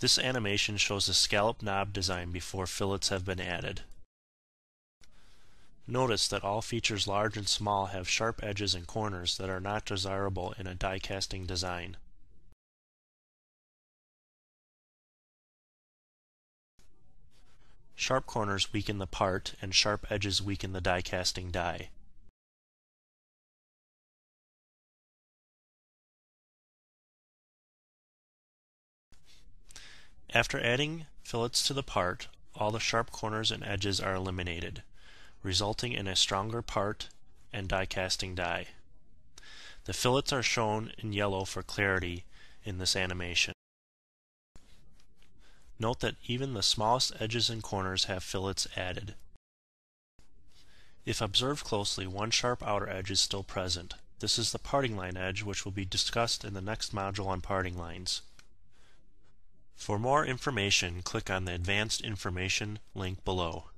This animation shows a scallop knob design before fillets have been added. Notice that all features large and small have sharp edges and corners that are not desirable in a die casting design. Sharp corners weaken the part and sharp edges weaken the die casting die. After adding fillets to the part, all the sharp corners and edges are eliminated, resulting in a stronger part and die casting die. The fillets are shown in yellow for clarity in this animation. Note that even the smallest edges and corners have fillets added. If observed closely, one sharp outer edge is still present. This is the parting line edge which will be discussed in the next module on parting lines. For more information, click on the Advanced Information link below.